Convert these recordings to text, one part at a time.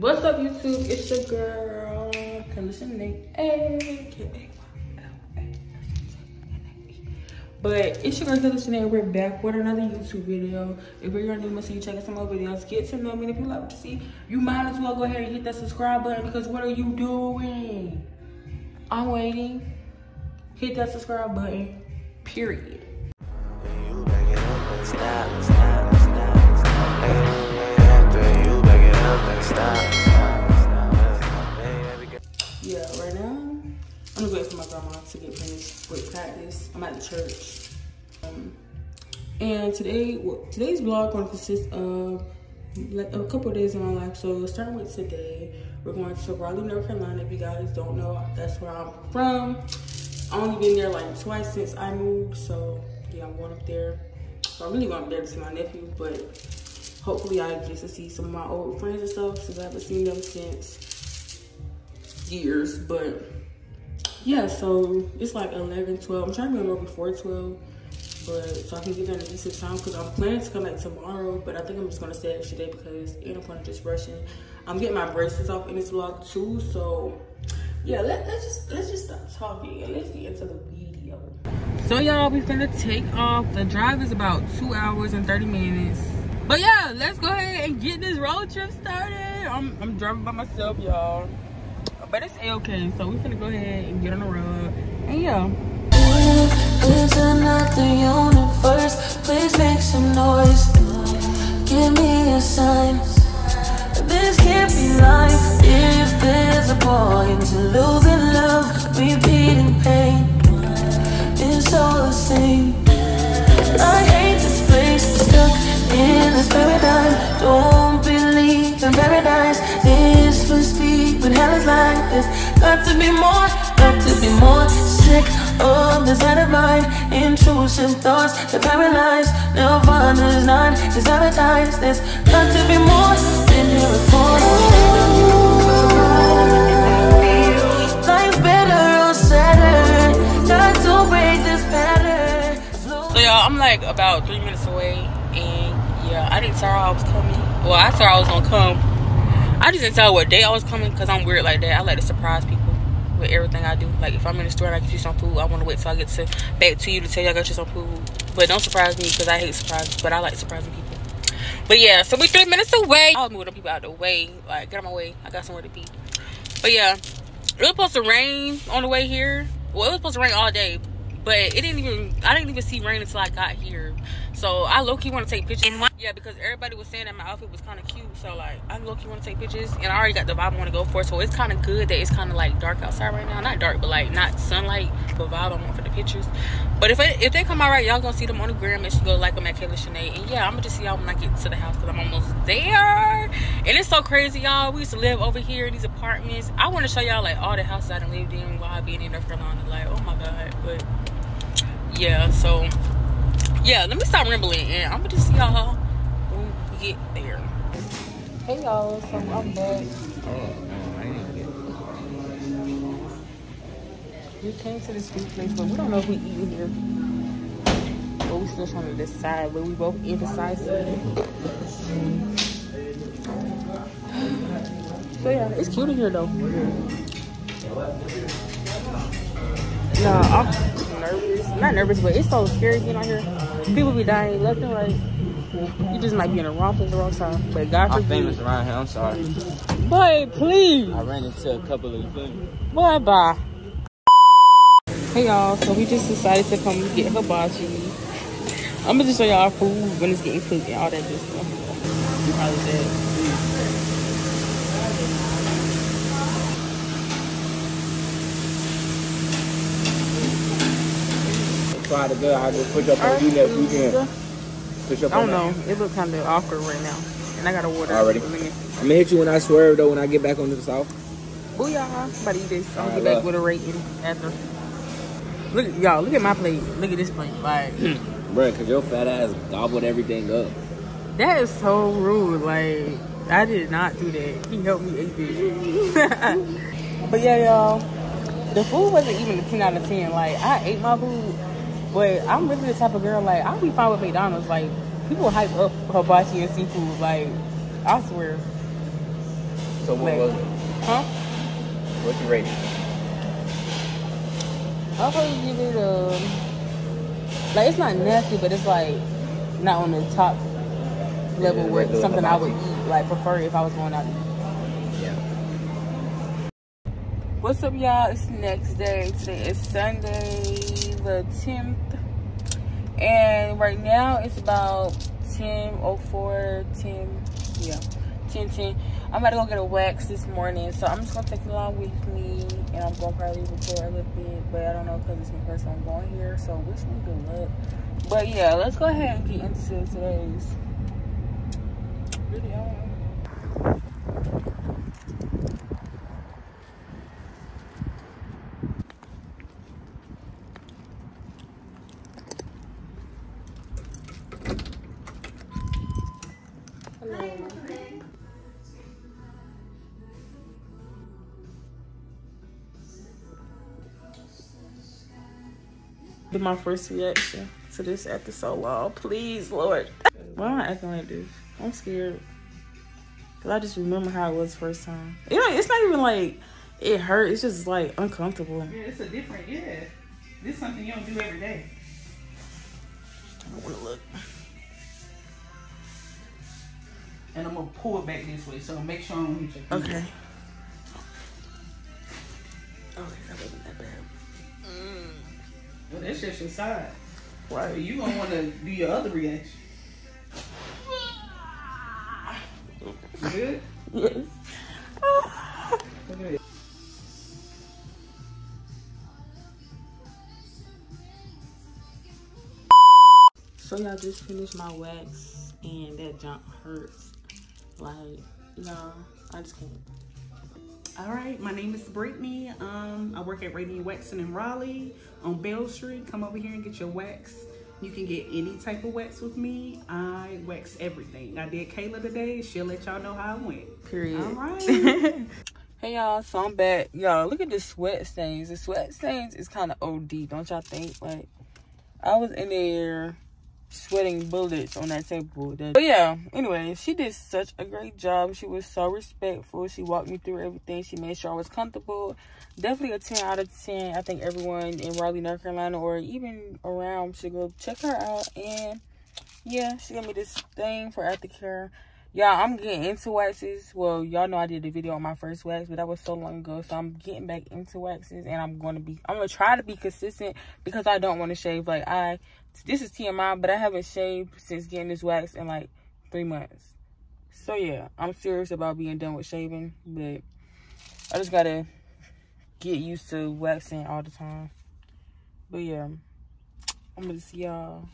What's up, YouTube? It's your girl, Kayla Shanae, aka. But it's your girl Kayla Shanae. We're back with another YouTube video. If you're new, make sure you check out some more videos. Get to know me. If you like what you see, you might as well go ahead and hit that subscribe button because what are you doing? I'm waiting. Hit that subscribe button. Period. Yeah, right now I'm gonna wait for my grandma to get finished with practice. I'm at the church. Um, and today, well, today's vlog gonna consist of like a couple days in my life. So starting with today, we're going to Raleigh, North Carolina. If you guys don't know, that's where I'm from. I only been there like twice since I moved. So yeah, I'm going up there. So I'm really going up there to see my nephew, but hopefully I get to see some of my old friends and stuff since I haven't seen them since years. But yeah, so it's like 11, 12. I'm trying to remember before 12, but so I can get there in a decent time because I'm planning to come back tomorrow, but I think I'm just gonna stay extra day because and I'm gonna just rushing. I'm getting my braces off in this vlog too, so yeah, let, let's just let's just stop talking and let's get into the video. So y'all, we finna take off. The drive is about two hours and 30 minutes. But yeah, let's go ahead and get this road trip started. I'm, I'm driving by myself, y'all. But it's a-okay, so we're gonna go ahead and get on the road. And yeah. Is another universe? Please make some noise. Give me a sign. This can't be life. If there's a point to losing love, repeating pain, it's all the same. I hate this place, stuck in this paradigm. Don't believe in paradise. This must be what hell is like. There's got to be more, got to be more. Sick of this out of mind. Intrusive thoughts that paralyze. Nirvana's not advertised. There's got to be more here this pattern. So y'all, I'm like about three minutes away, and yeah, I didn't tell her I was coming. Well, I told her I was gonna come. I just didn't tell her what day I was coming because I'm weird like that. I like to surprise people with everything I do. Like if I'm in the store and I get you some food, I want to wait till I get to back to you to tell you I got you some food. But don't surprise me because I hate surprises. But I like surprising people. But yeah, so we three minutes away. I was moving the people out the way. Like get out my way. I got somewhere to be. But yeah, it was supposed to rain on the way here. Well, it was supposed to rain all day, but it didn't even. I didn't even see rain until I got here. So I low key want to take pictures. Yeah, because everybody was saying that my outfit was kind of cute. So like, I low key want to take pictures, and I already got the vibe I want to go for. So it's kind of good that it's kind of like dark outside right now. Not dark, but like not sunlight. But vibe I want for the pictures. But if if they come out right, y'all gonna see them on the gram. And she go like them at Kayla Shanae. And yeah, I'm gonna just see y'all when I get to the house because I'm almost there. And it's so crazy, y'all. We used to live over here in these apartments. I want to show y'all like all the houses I done lived in while being in North Carolina. Like, oh my god. But yeah, so yeah, let me stop rambling and I'm gonna just see y'all when we get there. Hey y'all, so I'm back. We came to this food place, but we don't know if we eat here. But we still trying to decide, but we both indecisive. So yeah, it's cute in here though. Nah, I'm nervous. Not nervous, but it's so scary getting on here. People be dying left and right. You just might be in the wrong place at the wrong time. But God I'm forbid. famous around here. I'm sorry. Boy, please. I ran into a couple of things. Boy, bye. Hey y'all, so we just decided to come get hibachi. I'm gonna just show y'all our food when it's getting cooked and all that good stuff. You probably said, Try to go. I just push up on you next weekend. Push up I don't on know. It look kind of awkward right now. And I gotta order. Already. I'm gonna hit you when I swerve though. When I get back onto the south. Booyah. I'm about to eat this. I'm gonna get back love. with a rating after. Look, y'all, look at my plate. Look at this plate. Like, Bruh, cause your fat ass gobbled everything up. that is so rude. Like, I did not do that. He helped me eat this. but yeah, y'all, the food wasn't even a 10 out of 10. Like, I ate my food, but I'm really the type of girl, like, I'll be fine with McDonald's. Like, people hype up hibachi and seafood. Like, I swear. So what Like- was it? Huh? What you rate? it? I'll probably give it a. Like it's not nasty, but it's like not on the top level Yeah, where regular something I would eat, like prefer if I was going out to eat. What's up, y'all? It's next day. Today is Sunday, the 10th. And right now it's about 10.04, 10, yeah, 10, 10. I'm about to go get a wax this morning. So I'm just to take it along with me. And I'm to probably record a little bit. But I don't know because it's my first time going here. So wish me good luck. But yeah, let's go ahead and get into today's video. Hello. My first reaction to this after so long. Please, Lord. Why am I acting like this? I'm scared. Cause I just remember how it was first time. You know, it's not even like it hurt. It's just like uncomfortable. Yeah, it's a different, yeah. This is something you don't do every day. I don't wanna look. And I'm gonna pull it back this way, so make sure I don't hit your feet. Okay. Okay, that wasn't that bad. Mm. Well, that's just your side. So Right. you gonna wanna do your other reaction. Good? Yes. Look at it. So y'all just finished my wax and that jump hurts. Like, y'all, I just can't. All right, my name is Brittany. Um, I work at Radiant Waxing in Raleigh on Bell Street. Come over here and get your wax. You can get any type of wax with me. I wax everything. I did Kayla today. She'll let y'all know how it went. Period. All right. Hey y'all, so I'm back. Y'all, look at the sweat stains. The sweat stains is kind of OD, don't y'all think? Like, I was in there sweating bullets on that table. That- But yeah, anyway, she did such a great job. She was so respectful. She walked me through everything. She made sure I was comfortable. Definitely a 10 out of 10. I think everyone in Raleigh, North Carolina, or even around should go check her out. And yeah, she gave me this thing for aftercare. Y'all, I'm getting into waxes. Well, y'all know I did a video on my first wax, but that was so long ago. So I'm getting back into waxes, and I'm going to be. I'm gonna try to be consistent because I don't want to shave. Like I, this is TMI, but I haven't shaved since getting this wax in like three months. So yeah, I'm serious about being done with shaving, but I just gotta get used to waxing all the time. But yeah, I'm gonna see y'all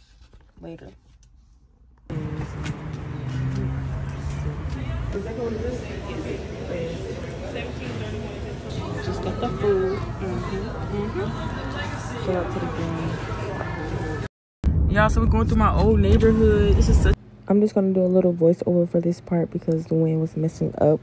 later. Just got the food. Mm-hmm. Mm-hmm. Shout out to the gang. Y'all, so we're going through my old neighborhood. This is such I'm just gonna do a little voiceover for this part because the wind was messing up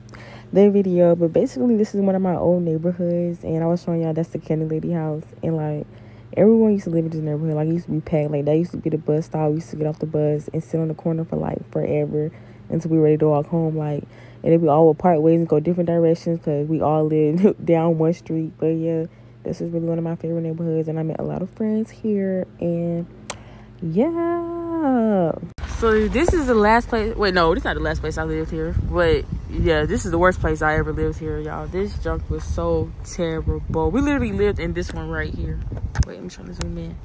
the video. But basically, this is one of my old neighborhoods, and I was showing y'all that's the Candy Lady house, and like everyone used to live in this neighborhood. Like it used to be packed. Like that used to be the bus stop. We used to get off the bus and sit on the corner for like forever until we were ready to walk home. Like and then we all would part ways and go different directions because we all lived down one street. But yeah, this is really one of my favorite neighborhoods, and I met a lot of friends here, and yeah. So this is the last place. Wait, no, this is not the last place I lived here. But yeah, this is the worst place I ever lived here, y'all. This junk was so terrible. We literally lived in this one right here. Wait, I'm trying to zoom in.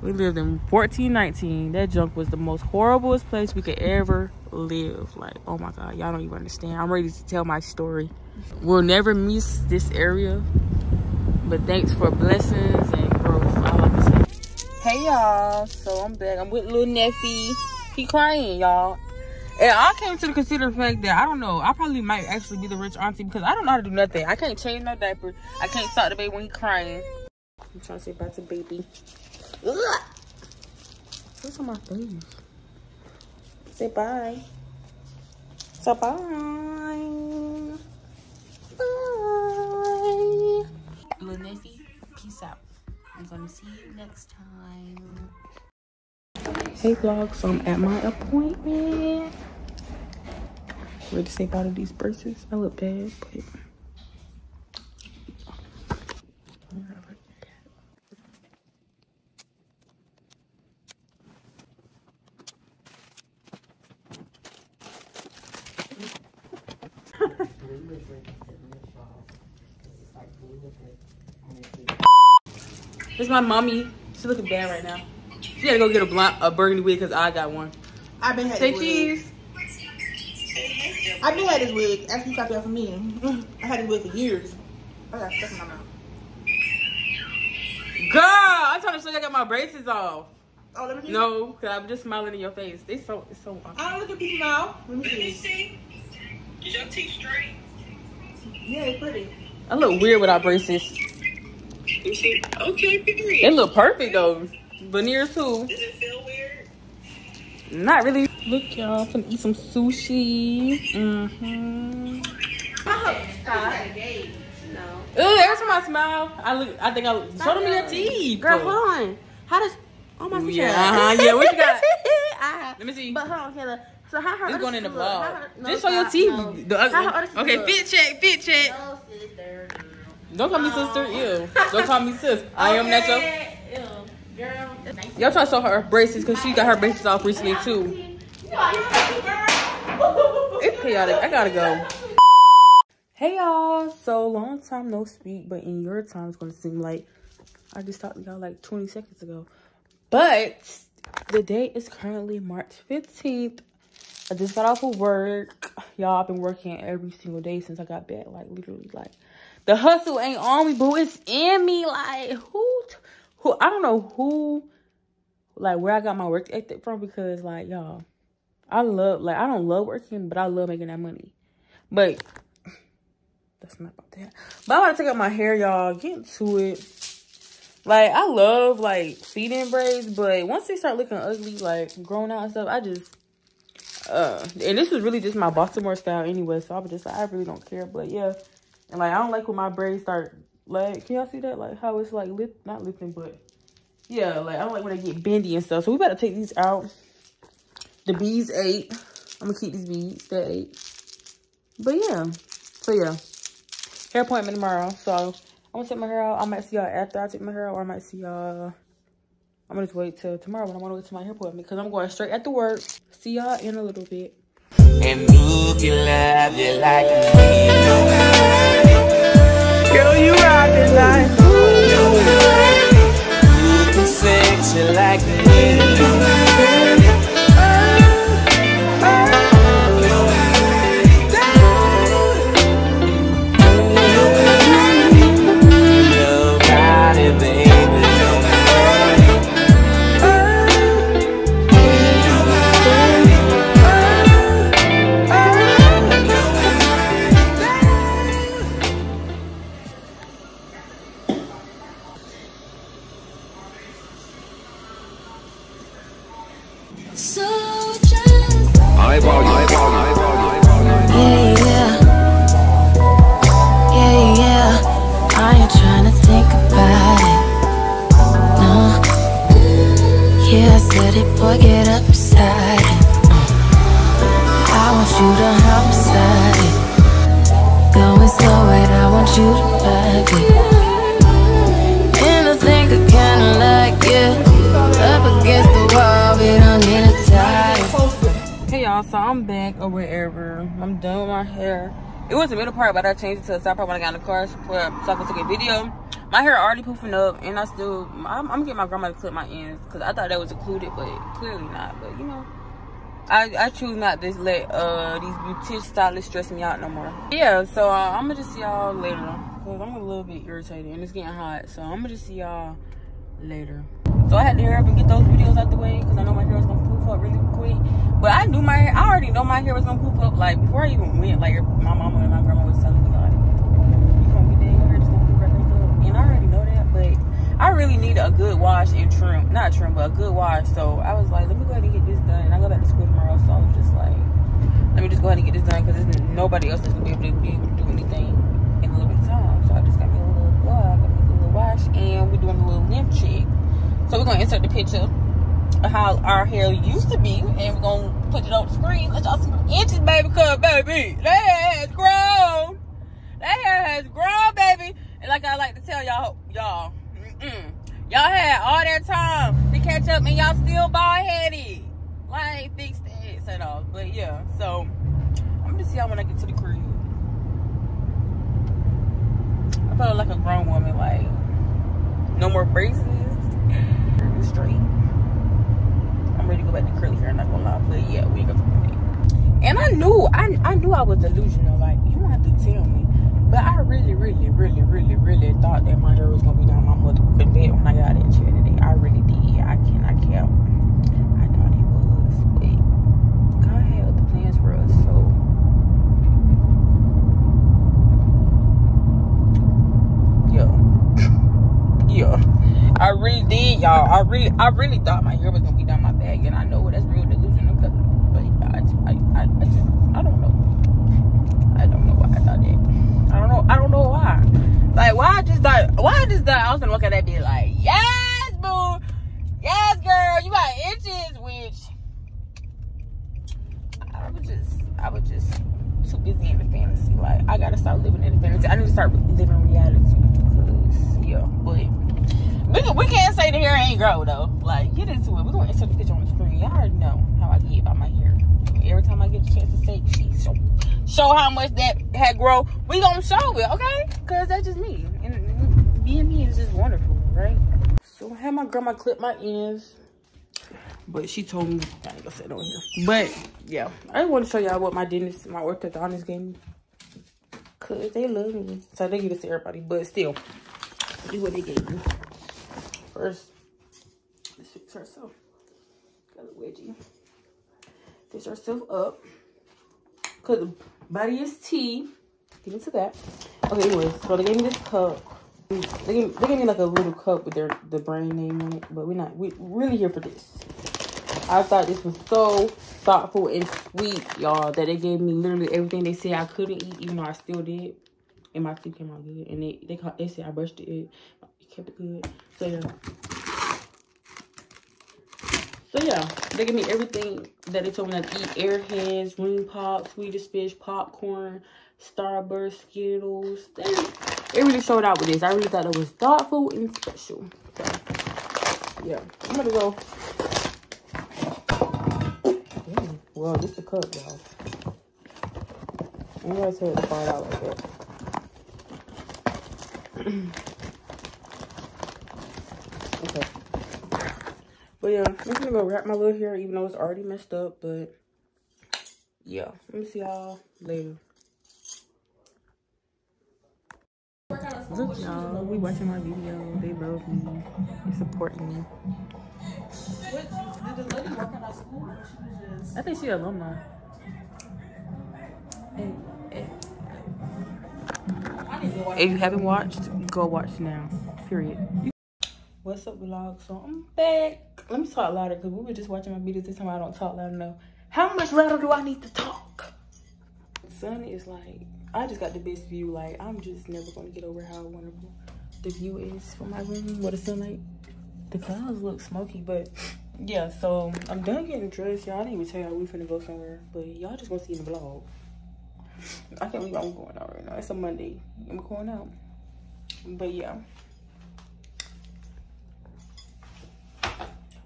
We lived in 1419. That junk was the most horriblest place we could ever live. Like, oh my god, y'all don't even understand. I'm ready to tell my story. We'll never miss this area. But thanks for blessings and growth. I like to say. Hey y'all, so I'm back. I'm with little Neffy. He crying, y'all. And I came to the consider fact that I don't know. I probably might actually be the rich auntie because I don't know how to do nothing. I can't change no diaper. I can't stop the baby when he crying. I'm trying to say bye to baby. Ugh. What's on my face? Say bye. So bye. Bye. Little Neffy. I'm gonna see you next time. Hey vlog, so I'm at my appointment. Ready to say about of these braces. I look bad, but. My mommy. She's looking bad right now. She gotta go get a blonde, a burgundy wig because I got one. I've been had Say cheese. I've been had this wig. Actually, copy that for me. I had this wig for years. I got stuff in my mouth. Girl, I'm trying to show you I got my braces off. Oh, let me see. No, because I'm just smiling in your face. They so, it's so awkward. I don't look at people's mouth. Let me see. see. Is your teeth straight? Yeah, it's pretty. I look weird without braces. You see? Okay, They period. look perfect though. Veneers too. Does it feel weird? Not really. Look, y'all, finna eat some sushi. Mm-hmm. Ooh, every time I smile, I look. I think I show them your teeth. Girl, hold on. How does? Oh my god. Yeah, uh-huh, yeah, what you got? I, Let me see. but hold on, Kayla. So how her? It's other going in the sister vlog. no, Just show your teeth. no. The ugly- How her other Okay, look? fit check, fit check. No, sister. Don't call me sister. Ew. Don't call me sis. I am. Okay, ew, Girl. Y'all trying to show her braces because she got her braces off recently too. It's chaotic. I gotta go. Hey y'all. So long time no speak, but in your time it's gonna seem like I just talked to y'all like 20 seconds ago. But the date is currently March 15th. I just got off of work. Y'all, I've been working every single day since I got back. Like literally, like the hustle ain't on me, boo. It's in me. Like who, who? I don't know who, like where I got my work ethic from because like y'all, I love like I don't love working, but I love making that money. But that's not about that. But I'm about to take out my hair, y'all. Get into it. Like I love like feeding braids, but once they start looking ugly, like grown out and stuff, I just uh and this was really just my Baltimore style anyway, so I was just like I really don't care. But yeah. And like I don't like when my braids start like can y'all see that? Like how it's like lift not lifting, but yeah, like I don't like when they get bendy and stuff. So we better take these out. The bees ate. I'm gonna keep these beads. They ate. But yeah. So yeah. Hair appointment tomorrow. So I'm gonna take my hair out. I might see y'all after I take my hair out, or I might see y'all. I'm gonna just wait till tomorrow when I'm gonna wait to my hair appointment because I'm going straight at the work. See y'all in a little bit. And who can love you like me? Girl, you rock it like Who can sex you like me? Nobody, y'all, so I'm back or wherever. I'm done with my hair. It was the middle part, but I changed it to the side part when I got in the car so I could take a video. My hair already poofing up, and I still, I'm, I'm getting my grandma to clip my ends because I thought that was included, but clearly not. But you know, I, I choose not to let uh these beauty stylists stress me out no more. Yeah, so uh, I'm gonna just see y'all later because I'm a little bit irritated and it's getting hot. So I'm gonna just see y'all later. So I had to hurry up and get those videos out the way because I know my hair was gonna poof up really quick. But I knew my hair, I already know my hair was gonna poof up like before I even went. Like my mama and my grandma was telling me like, you gonna get your hair just gonna poof right up. And I already know that, but I really need a good wash and trim, not trim, but a good wash. So I was like, let me go ahead and get this done. And I go back to school tomorrow, so I was just like, let me just go ahead and get this done because there's nobody else is gonna be able to be able to do anything in a little bit of time. So I just got me a little, got me a little wash and we're doing a little limp check. So we're gonna insert the picture of how our hair used to be, and we're gonna put it on the screen. Let y'all see the inches, baby. Cause baby, that hair has grown. That hair has grown, baby. And like I like to tell y'all, y'all, y'all had all that time to catch up, and y'all still bald headed. Like fix that set off. But yeah, so I'm gonna see y'all when I get to the crib. I felt like a grown woman, like no more braces, straight. I'm ready to go back to curly hair. I'm not gonna lie, but yeah, we ain't gonna. And I knew, I I knew I was delusional. Like you don't have to tell me, but I really, really, really, really, really thought that my hair was gonna be down my motherfucking bed when I got in chair today. I really did. I cannot count. I thought it was, but God had other plans for us, so. Yeah. Yeah. I really did, y'all. I really, I really thought my hair was gonna be down my back, and I know that's real delusional, but I, I, I, I just, I don't know. I don't know why I thought that. I don't know. I don't know why. Like, why I just thought, why I just thought I was gonna look at that bitch like, yes, boo, yes, girl, you got inches, which I was just, I was just too busy in the fantasy. Like, I gotta start living in the fantasy. I need to start living reality, cause yeah, but. We, we can't say the hair ain't grow though. Like, get into it. We're gonna insert the picture on the screen. Y'all already know how I get about my hair. Every time I get a chance to say, show, show how much that had grow. We gonna show it, okay? Cause that's just me. And, being me is just wonderful, right? So I had my grandma clip my ends. But she told me I ain't gonna sit on here. But yeah, I want to show y'all what my dentist, my orthodontist gave me. Cause they love me. So they give this to everybody. But still, do what they gave me. First, let's fix herself. Got a wedgie. Fix herself up. Cause the body is T. Get into that. Okay, anyways, so they gave me this cup. They gave, they gave me like a little cup with their the brand name on it, but we're not we really here for this. I thought this was so thoughtful and sweet, y'all, that they gave me literally everything they said I couldn't eat, even though I still did. And my teeth came out good. And they they, they said I brushed it, it kept it good. So yeah. So yeah, they give me everything that they told me like eat airheads, ring pop, Swedish fish, popcorn, Starburst, Skittles. They, they really showed out with this. I really thought it was thoughtful and special. So yeah, I'm gonna go. Well, this is a cup, y'all. I'm gonna tear the part out like that. okay. But yeah, I'm gonna go wrap my little hair even though it's already messed up. But yeah, let me see y'all later. Look y'all, we watching my video. They love me. They support me. I think she alumni. And, if you haven't watched, go watch now. Period. What's up, vlog? So I'm back. Let me talk louder because we were just watching my videos this time. I don't talk loud enough. How much louder do I need to talk? Sun is like, I just got the best view. Like, I'm just never going to get over how wonderful the view is from my room. What the sunlight. The clouds look smoky, but yeah. So I'm done getting dressed. Y'all didn't even tell y'all we finna go somewhere, but y'all just want to see the vlog. I can't believe I'm going out right now. It's a Monday. I'm going out. But yeah.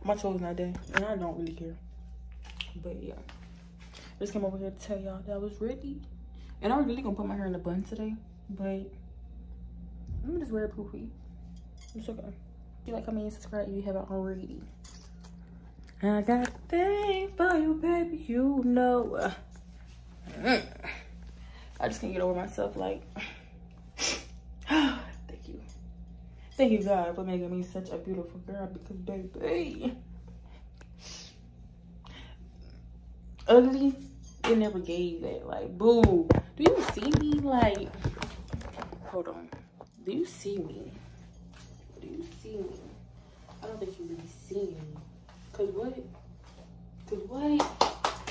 My toes not done. And I don't really care. But yeah. Just came over here to tell y'all that I was ready. And I was really gonna put my hair in a bun today. But I'm gonna just wear a poofy. It's okay. If you like, comment, and subscribe if you haven't already. I got a thing for you, baby. You know. Mm. I just can't get over myself. Like, thank you. Thank you, God, for making me such a beautiful girl. Because, baby, ugly, it never gave that. Like, boo. Do you see me? Like, hold on. Do you see me? Do you see me? I don't think you really see me. Cause what? Cause what?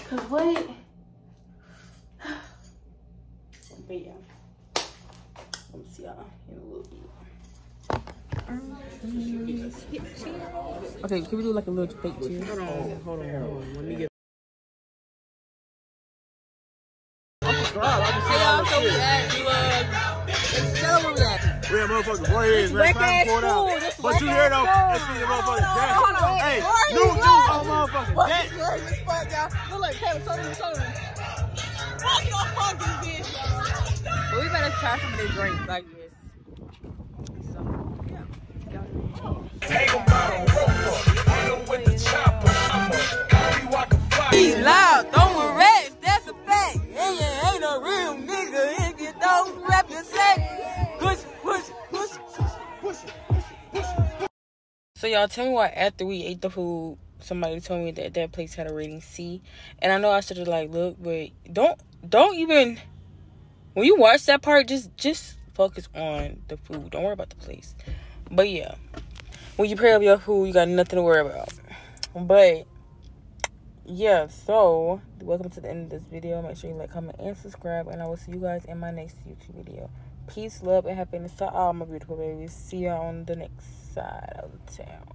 Cause what? But yeah, let me see y'all in a little bit. Okay, can we do like a little fake cheers? Hold on, hold on, hold on. Let me get. Hey y'all, so we at you uh, tell them where we at. We have motherfuckers warriors, man. whack Climb ass poured out. this But you whack hear though? food. Let's see the motherfuckers Hold on, hold on. Hey, Warriors, new juice what? on motherfuckers Fuck y'all. Look like Taylor, show them, show them. Fuck your fucking bitch, y'all. But we better try some of their drinks, I guess. So, yeah. He's loud, throwing rats, that's a fact. And you ain't a real nigga if you don't represent. Push, push, push, push, push, push. So y'all tell me why after we ate the food, somebody told me that that place had a rating C, and I know I should have like look, but don't don't even when you watch that part, just just focus on the food. Don't worry about the place. But yeah, when you pray up your food, you got nothing to worry about. But yeah, so welcome to the end of this video. Make sure you like, comment, and subscribe, and I will see you guys in my next YouTube video. Peace, love, and happiness to all my beautiful babies. See you on the next side of the town.